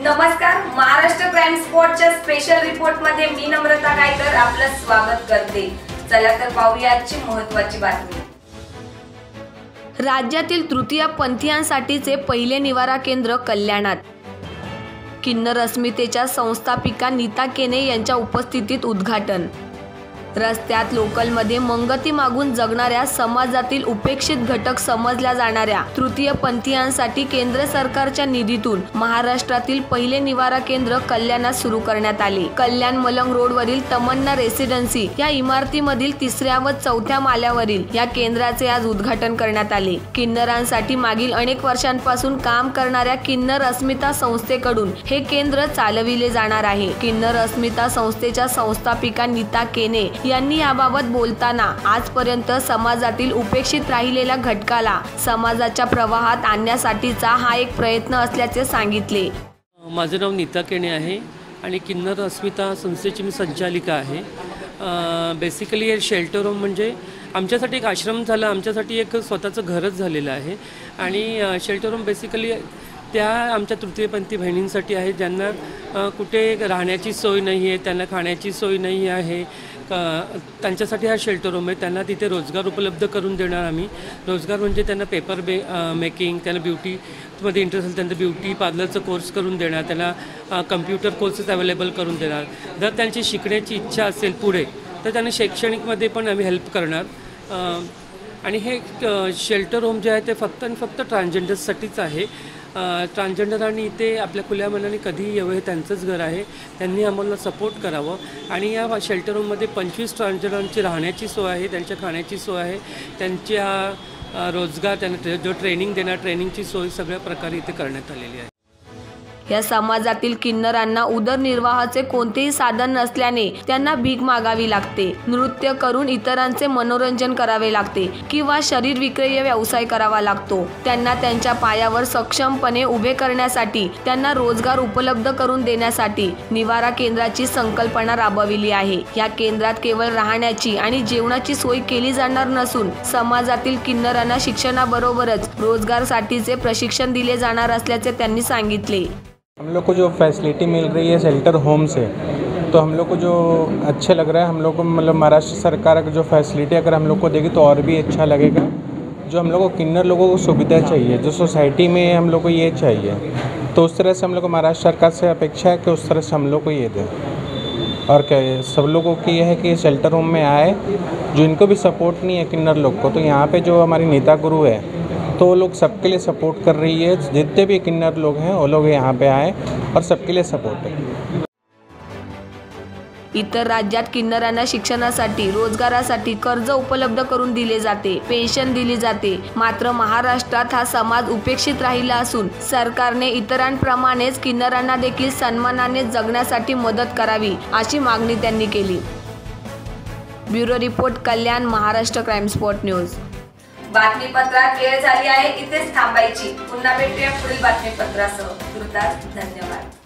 नमस्कार महाराष्ट्र क्राईम स्पॉटच्या स्पेशल रिपोर्टमध्ये मी नम्रता गायकर आपलं स्वागत करते. चला तर पाहूया आजची महत्वाची बातमी. राज्यातील तृतीय पंथीयांसाठीचे पहिले निवारा केंद्र कल्याणात. किन्नर अस्मितेच्या संस्थापिका नीता केने यांच्या उपस्थितीत उद्घाटन. रस्त्यात लोकलमध्ये मंगती मागून जगणाऱ्या समाजातील उपेक्षित घटक समजल्या जाणाऱ्या तृतीय पंथीयांसाठी केंद्र सरकारच्या निधीतून महाराष्ट्रातील पहिले निवारा केंद्र कल्याणात सुरू करण्यात आले. कल्याण मलंग रोडवरील तमन्ना रेसिडेन्सी या इमारतीमधील तिसऱ्या व चौथ्या माल्यावरील या केंद्राचे आज उद्घाटन करण्यात आले. किन्नरांसाठी मागील अनेक वर्षांपासून काम करणाऱ्या किन्नर अस्मिता संस्थेकडून हे केंद्र चालविले जाणार आहे. किन्नर अस्मिता संस्थेच्या संस्थापिका नीता केने यांनी याबाबत बोलताना आजपर्यंत समाजातील उपेक्षित राहिलेल्या घटकाला समाजाच्या प्रवाहात आणण्यासाठीचा हा एक प्रयत्न असल्याचे सांगितले. माझं नाव नीता केणे आहे आणि किन्नर अस्मिता संस्थेची मी संचालिका आहे. बेसिकली हे शेल्टर होम म्हणजे आमच्यासाठी एक आश्रम झाला आमच्यासाठी एक स्वतःचं घरच झालेलं आहे. आणि शेल्टर होम बेसिकली त्या आमच्या तृतीयपंथी बहिणींसाठी आहे ज्यांना कुठे राहण्याची सोय नाही आहे त्यांना खाण्याची सोय नाही आहे त्यांच्यासाठी हा शेल्टर होम आहे. त्यांना तिथे रोजगार उपलब्ध करून देणार आम्ही. रोजगार म्हणजे त्यांना पेपर बे मेकिंग त्यांना ब्युटीमध्ये इंटरेस्ट असेल त्यांना ब्युटी पार्लरचं कोर्स करून देणार त्यांना कम्प्युटर कोर्सेस अवेलेबल करून देणार. जर त्यांची शिकण्याची इच्छा असेल पुढे तर त्यांना शैक्षणिकमध्ये पण आम्ही हेल्प करणार. आणि हे शेल्टर होम जे आहे ते फक्त आणि फक्त ट्रान्सजेंडर्ससाठीच आहे. ट्रान्सजेंडर आणि इथे आपल्या खुल्या मनाने कधीही यावं हे त्यांचंच घर आहे. त्यांनी आम्हाला सपोर्ट करावं. आणि या शेल्टर होममध्ये पंचवीस ट्रान्सजेंडरांची राहण्याची सोय आहे त्यांच्या खाण्याची सोय आहे. त्यांच्या रोजगार त्यांना जो ट्रेनिंग देणार ट्रेनिंगची सोय सगळ्या प्रकारे इथे करण्यात आलेली आहे. या समाजातील किन्नरांना उदरनिर्वाहाचे कोणतेही साधन नसल्याने त्यांना भीक मागावी लागते. नृत्य करून इतरांचे मनोरंजन करावे लागते किंवा शरीर विक्रय व्यवसाय करावा लागतो. त्यांना त्यांच्या पायावर सक्षमपणे उभे करण्यासाठी त्यांना रोजगार उपलब्ध करून देण्यासाठी निवारा केंद्राची संकल्पना राबविली आहे. या केंद्रात केवळ राहण्याची आणि जेवणाची सोय केली जाणार नसून समाजातील किन्नरांना शिक्षणाबरोबरच रोजगारसाठीचे प्रशिक्षण दिले जाणार असल्याचे त्यांनी सांगितले. हम लोग को जो फैसिलिटी मिल रही है शेल्टर होम से तो हम लोग को जो अच्छा लग रहा है, हम लोग को मतलब महाराष्ट्र सरकार का जो फैसिलिटी अगर हम लोग को देगी तो और भी अच्छा लगेगा। जो हम लोग को किन्नर लोगों को सुविधा चाहिए, जो सोसाइटी में हम लोग को ये चाहिए तो उस तरह से हम लोग को महाराष्ट्र सरकार से अपेक्षा है कि उस तरह से हम लोग को ये दें। और क्या सब लोगों की ये है कि शेल्टर होम में आए, जो इनको भी सपोर्ट नहीं है किन्नर लोग को तो यहाँ पे जो हमारी नेता गुरु है तो वो लोग सबके लिए सपोर्ट कर रही है। जितने भी किन्नर लोग हैं वो लोग यहाँ पे आए और सबके लिए सपोर्ट है। इतर राज्यात किन्नरांना शिक्षणासाठी रोजगारासाठी कर्ज उपलब्ध करून दिले जाते पेन्शन दिली जाते. मात्र महाराष्ट्रात हा समाज उपेक्षित राहिला असून सरकारने इतरांप्रमाणेच किन्नरांना देखील सन्मानाने जगण्यासाठी मदत करावी अशी मागणी त्यांनी केली. Bureau report Kalyan Maharashtra crime spot news. बातमीपत्रात वेळ झाली आहे इथेच थांबायची. पुन्हा भेटूया पुढील बातमीपत्रासह. तुर्तास धन्यवाद.